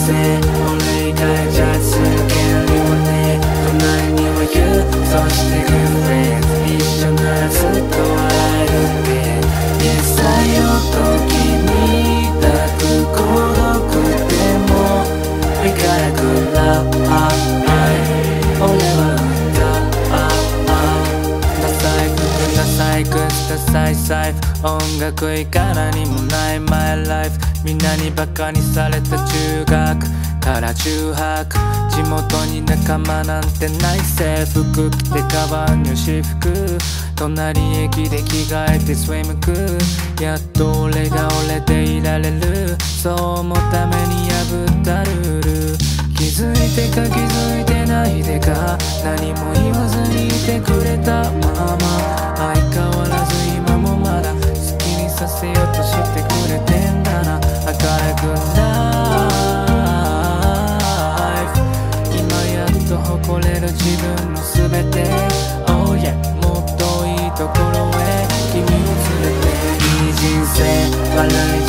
人生悪い財布音楽以外何もない。My life. みんなにバカにされた中学。から中泊地元に仲間なんてない。制服着てカバンに私服。隣駅で着替えてスウィムクやっと俺が俺でいられる。そう思うために破った。誇れる自分の全て。Oh yeah もっといいところへ君を連れて。いい人生悪い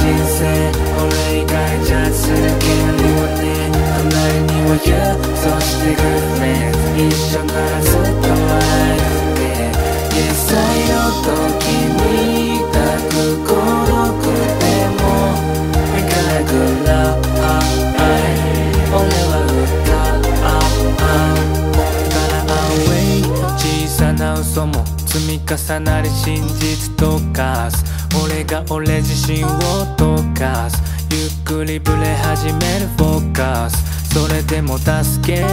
重なり真実とかす。俺が俺自身を溶かす。ゆっくりブレ始めるフォーカスそれでも助け。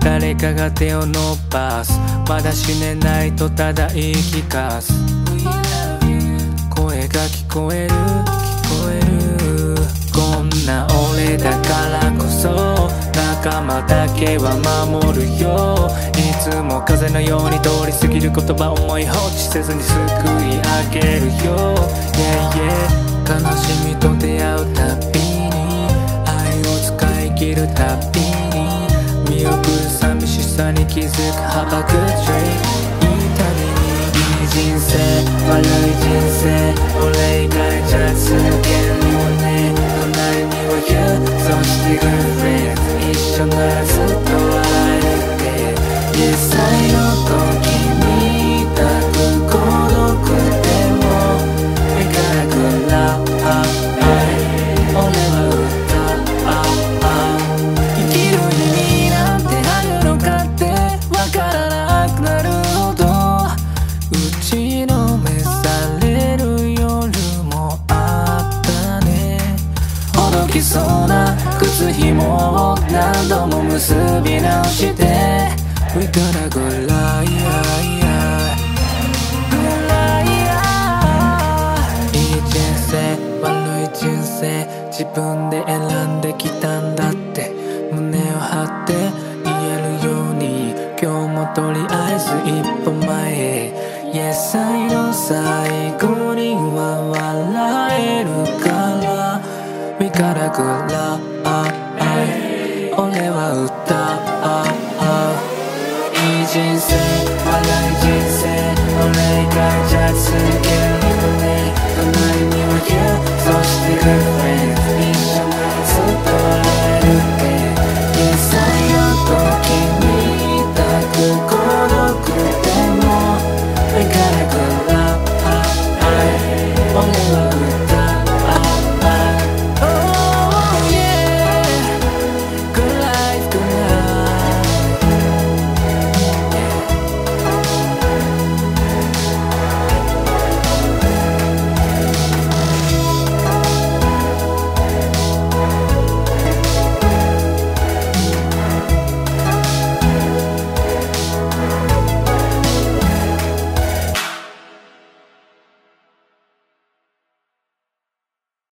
誰かが手を伸ばす。まだ死ねないとただ言い聞かす。声が聞こえる。仲間だけは守るよ。いつも風のように通り過ぎる言葉思い放置せずに救い上げるよ。Yeah yeah 悲しみと出会うたびに愛を使い切るたびに見送る寂しさに気づく Have a good dream い。い旅にいい人生悪い人生俺以外じゃ続けるよね。隣には You そして Good friend そうな靴紐を何度も結び直して。We gotta go lie いい人生悪い人生自分で選んできたんだって。胸を張って言えるように今日もとりあえず一歩前へ。Yes I の最後俺は歌う「いい人生笑い人生」「俺以外じゃ続けるのに」「隣には Q そして Good friends」